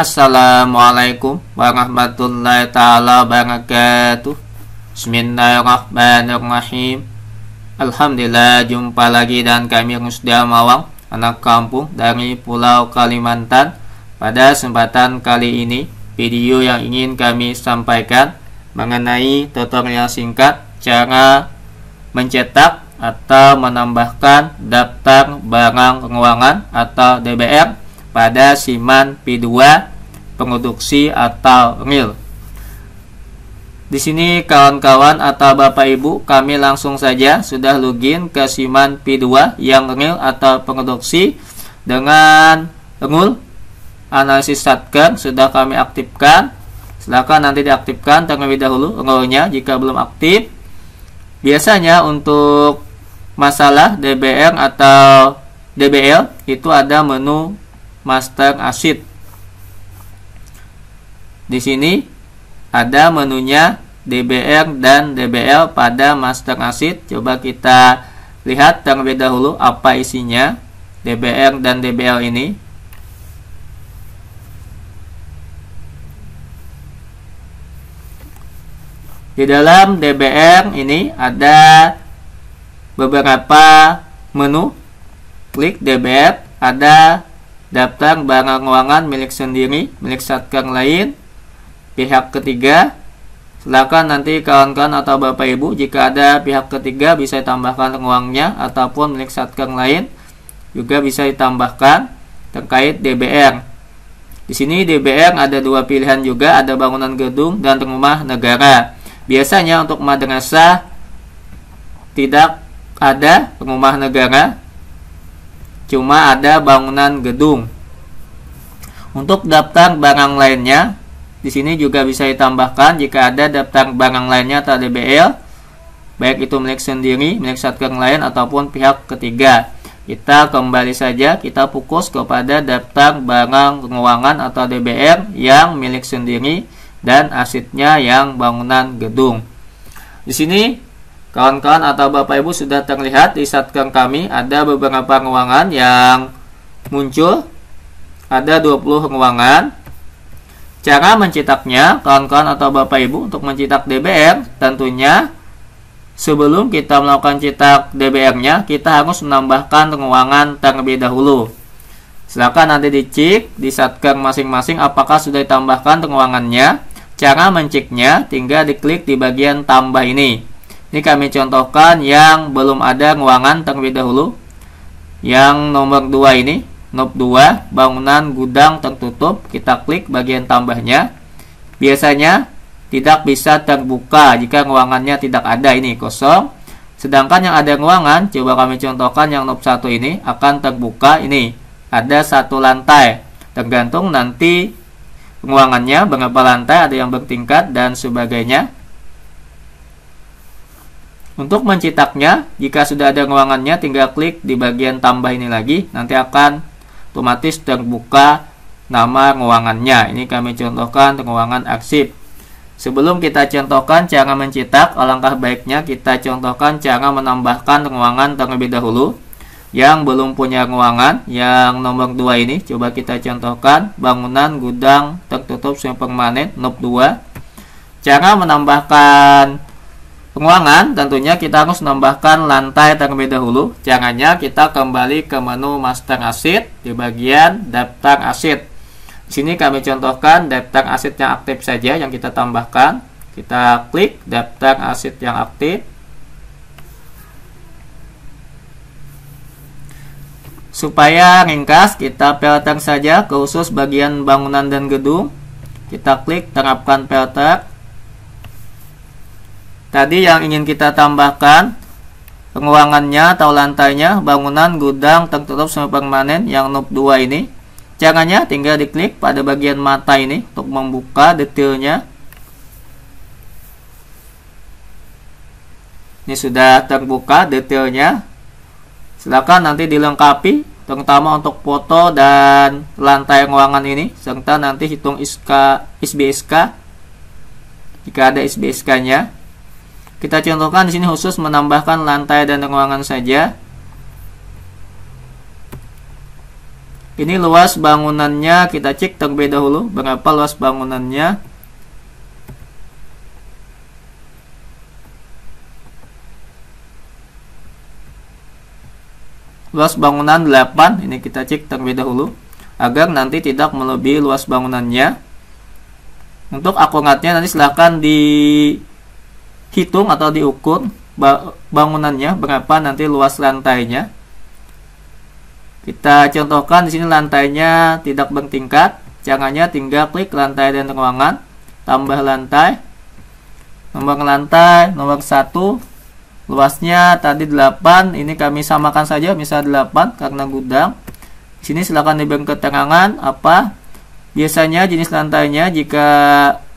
Assalamualaikum warahmatullahi taala wabarakatuh. Bismillahirrahmanirrahim. Alhamdulillah jumpa lagi dan kami Rusdia Mawang, anak kampung dari Pulau Kalimantan. Pada kesempatan kali ini, video yang ingin kami sampaikan mengenai tutorial singkat cara mencetak atau menambahkan daftar barang penguangan atau DBR pada Siman P2 produksi atau real. Di sini kawan-kawan atau Bapak Ibu, kami langsung saja sudah login ke Siman P2 yang real atau produksi dengan rule analisis satker sudah kami aktifkan. Silakan nanti diaktifkan terlebih dahulu rule-nya jika belum aktif. Biasanya untuk masalah DBR atau DBL itu ada menu master acid. Di sini ada menunya DBR dan DBL pada master acid. Coba kita lihat terlebih dahulu apa isinya DBR dan DBL ini. Di dalam DBR ini ada beberapa menu. Klik DBR, ada daftar barang keuangan milik sendiri, milik satker lain, pihak ketiga. Silakan nanti kawan-kawan atau Bapak Ibu jika ada pihak ketiga bisa ditambahkan uangnya ataupun milik satker lain juga bisa ditambahkan terkait DBR. Di sini DBR ada dua pilihan juga, ada bangunan gedung dan rumah negara. Biasanya untuk madrasah tidak ada rumah negara cuma ada bangunan gedung. Untuk daftar barang lainnya, di sini juga bisa ditambahkan jika ada daftar barang lainnya atau DBL, baik itu milik sendiri, milik satker lain ataupun pihak ketiga. Kita kembali saja, kita fokus kepada daftar barang penguangan atau DBR yang milik sendiri dan asetnya yang bangunan gedung. Di sini Kawan-kawan atau Bapak Ibu sudah terlihat di satker kami ada beberapa ruangan yang muncul. Ada 20 ruangan. Cara mencetaknya, kawan-kawan atau Bapak Ibu untuk mencetak DBR tentunya sebelum kita melakukan cetak DBR-nya, kita harus menambahkan ruangan terlebih dahulu. Silakan nanti dicek di satker masing-masing apakah sudah ditambahkan ruangannya. Cara menceknya tinggal diklik di bagian tambah ini. Ini kami contohkan yang belum ada ruangan terlebih dahulu. Yang nomor 2 ini, nob 2, bangunan gudang tertutup. Kita klik bagian tambahnya. Biasanya tidak bisa terbuka jika ruangannya tidak ada ini kosong. Sedangkan yang ada ruangan, coba kami contohkan yang nob 1 ini akan terbuka ini. Ada satu lantai. Tergantung nanti ruangannya berapa lantai, ada yang bertingkat dan sebagainya. Untuk mencetaknya, jika sudah ada ruangannya, tinggal klik di bagian tambah ini lagi. Nanti akan otomatis terbuka nama ruangannya. Ini kami contohkan ruangan arsip. Sebelum kita contohkan cara mencetak, alangkah baiknya kita contohkan cara menambahkan ruangan terlebih dahulu. Yang belum punya ruangan, yang nomor 2 ini, coba kita contohkan bangunan gudang tertutup semi permanen, nob 2. Cara menambahkan Penguangan tentunya kita harus menambahkan lantai terlebih dahulu. Caranya kita kembali ke menu master asset di bagian daftar aset. Di sini kami contohkan daftar aset yang aktif saja yang kita tambahkan. Kita klik daftar aset yang aktif. Supaya ringkas, kita filter saja khusus bagian bangunan dan gedung. Kita klik terapkan filter. Tadi yang ingin kita tambahkan penguangannya atau lantainya bangunan gudang tertutup semi permanen yang noob 2 ini. Caranya tinggal diklik pada bagian mata ini untuk membuka detailnya. Ini sudah terbuka detailnya. Silakan nanti dilengkapi terutama untuk foto dan lantai ruangan ini serta nanti hitung SK SBSK jika ada SBSK-nya. Kita contohkan di sini khusus menambahkan lantai dan ruangan saja. ini luas bangunannya kita cek terlebih dahulu berapa luas bangunannya luas bangunan 8 ini kita cek terlebih dahulu agar nanti tidak melebihi luas bangunannya untuk akuratnya nanti silahkan dihitung atau diukur bangunannya berapa nanti luas lantainya kita contohkan di sini lantainya tidak bertingkat. Caranya tinggal klik lantai dan ruangan, tambah lantai. Nomor lantai nomor 1 luasnya tadi 8, ini kami samakan saja misal 8 karena gudang. Di sini silakan diberi keterangan apa biasanya jenis lantainya jika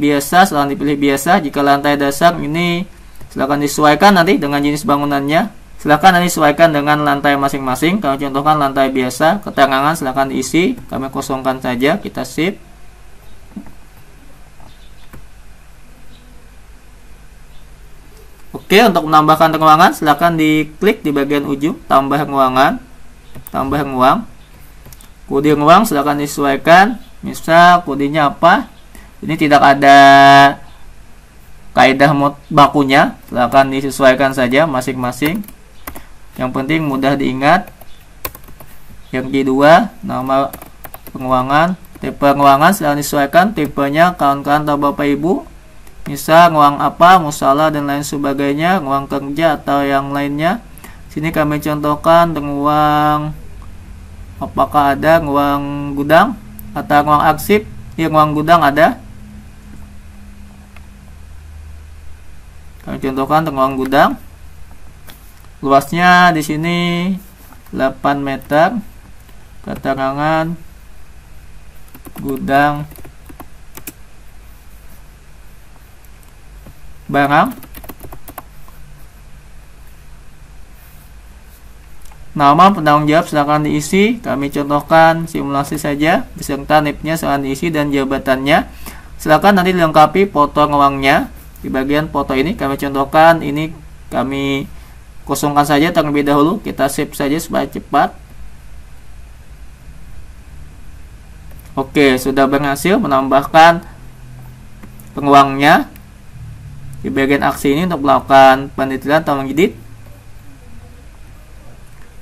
biasa silakan dipilih biasa, jika lantai dasar ini silakan disesuaikan nanti dengan jenis bangunannya Silahkan nanti sesuaikan dengan lantai masing-masing. Kalau contohkan lantai biasa, keterangan silahkan diisi. Kami kosongkan saja, kita sip. Oke, untuk menambahkan ruangan, silahkan diklik di bagian ujung, tambah ruangan, tambah ruang. Kode ruang silahkan disesuaikan. Misal kodenya apa? Ini tidak ada kaidah bakunya, silahkan disesuaikan saja masing-masing. Yang penting mudah diingat. Yang kedua nama penguangan. Tipe penguangan silahkan disesuaikan. Tipenya kawan-kawan atau bapak ibu. Misal nguang apa musala dan lain sebagainya. Nguang kerja atau yang lainnya. Sini kami contohkan nguang apakah ada nguang gudang atau nguang arsip ya nguang gudang ada. Kami contohkan nguang gudang. Luasnya di sini 8 meter. Keterangan gudang. Barang Nama penanggung jawab silakan diisi. Kami contohkan simulasi saja beserta NIP-nya silakan diisi dan jabatannya. Silakan nanti dilengkapi foto uangnya. Di bagian foto ini kami contohkan ini kami kosongkan saja terlebih dahulu kita save saja supaya cepat Oke sudah berhasil menambahkan penguangnya di bagian aksi ini untuk melakukan penelitian atau mengedit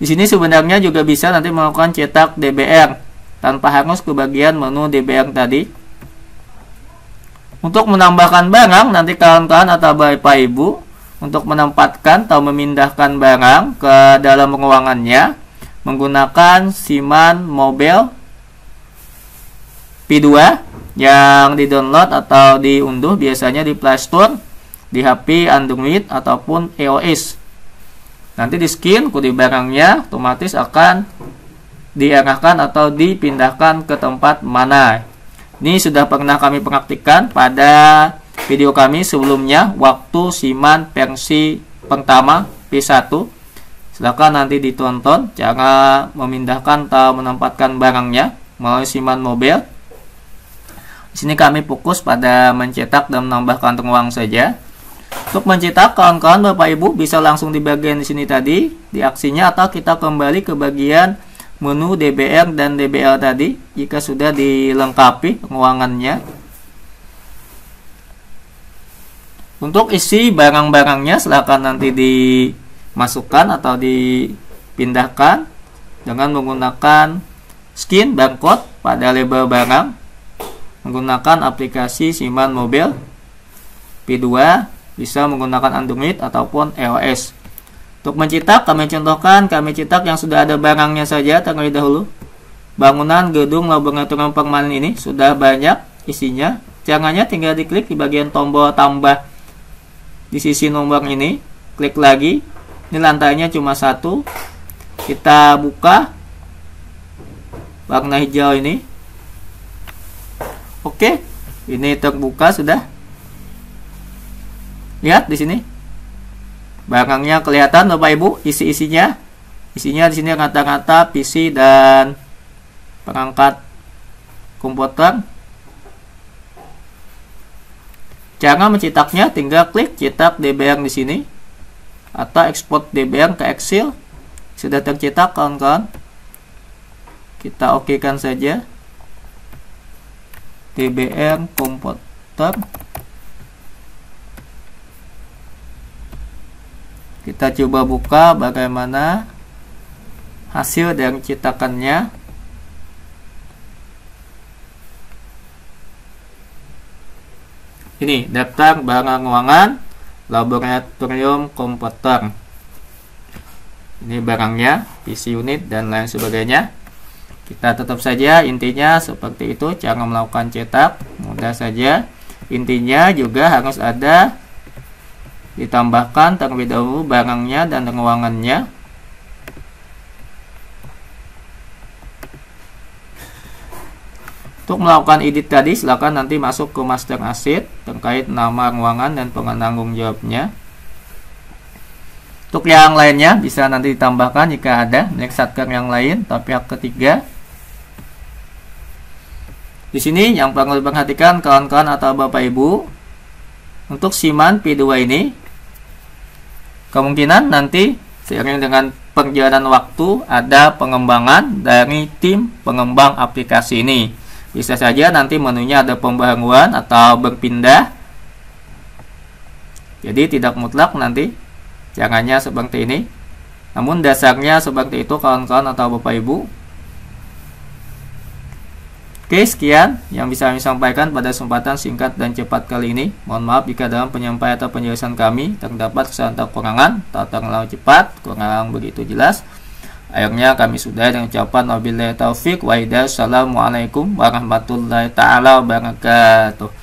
di sini sebenarnya juga bisa nanti melakukan cetak DBR tanpa harus ke bagian menu DBR tadi untuk menambahkan barang nanti kawan-kawan atau bapak ibu untuk menempatkan atau memindahkan barang ke dalam ruangannya menggunakan Siman Mobile P2 yang di-download atau diunduh biasanya di Play Store, di HP Android ataupun iOS. Nanti di skin kode barangnya otomatis akan diarahkan atau dipindahkan ke tempat mana. Ini sudah pernah kami praktikkan pada video kami sebelumnya waktu siman versi pertama P1 silahkan nanti ditonton cara memindahkan atau menempatkan barangnya melalui siman mobil di sini kami fokus pada mencetak dan menambahkan ruang saja untuk mencetak kawan-kawan Bapak Ibu bisa langsung di bagian di sini tadi di aksinya atau kita kembali ke bagian menu DBR dan DBL tadi jika sudah dilengkapi ruangannya Untuk isi barang-barangnya silahkan nanti dimasukkan atau dipindahkan dengan menggunakan skin barcode pada label barang menggunakan aplikasi Siman Mobil P2 bisa menggunakan Android ataupun iOS. Untuk mencetak kami contohkan kami cetak yang sudah ada barangnya saja terlebih dahulu. Bangunan gedung laboratorium permanen ini sudah banyak isinya. Caranya tinggal diklik di bagian tombol tambah di sisi nomor ini klik lagi ini lantainya cuma satu kita buka warna hijau ini oke ini terbuka sudah lihat di sini. Barangnya kelihatan Bapak Ibu isi-isinya. Isinya di sini kata-kata PC dan perangkat komputer. Cara mencetaknya tinggal klik cetak DBR di sini atau ekspor DBR ke Excel. Sudah tercetak kawan-kawan. kita oke kan saja dbr komputer kita coba buka bagaimana hasil dari cetakannya. Ini daftar barang ruangan laboratorium komputer. Ini barangnya PC unit dan lain sebagainya. Kita tetap saja intinya seperti itu cara melakukan cetak. Mudah saja. Intinya juga harus ada ditambahkan terlebih dahulu barangnya dan ruangannya Untuk melakukan edit tadi silakan nanti masuk ke master asset terkait nama ruangan dan penanggung jawabnya. Untuk yang lainnya bisa nanti ditambahkan jika ada milik satker yang lain atau pihak ketiga. Di sini yang perlu diperhatikan kawan-kawan atau Bapak Ibu untuk Siman P2 ini kemungkinan nanti seiring dengan perjalanan waktu ada pengembangan dari tim pengembang aplikasi ini bisa saja nanti menunya ada pembaharuan atau berpindah. Jadi tidak mutlak nanti caranya seperti ini. Namun dasarnya seperti itu kawan-kawan atau Bapak Ibu. Oke, sekian yang bisa kami sampaikan pada kesempatan singkat dan cepat kali ini. Mohon maaf jika dalam penyampaian atau penjelasan kami terdapat kesalahan atau kekurangan atau terlalu cepat, kurang begitu jelas. Akhirnya kami sudah dengan ucapan wabillahi taufik wa hidayah. Assalamualaikum warahmatullahi taala wabarakatuh.